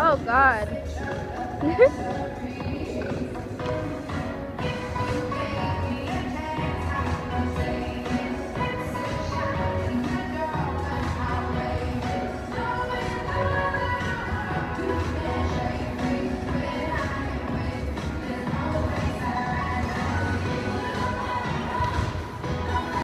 Oh God.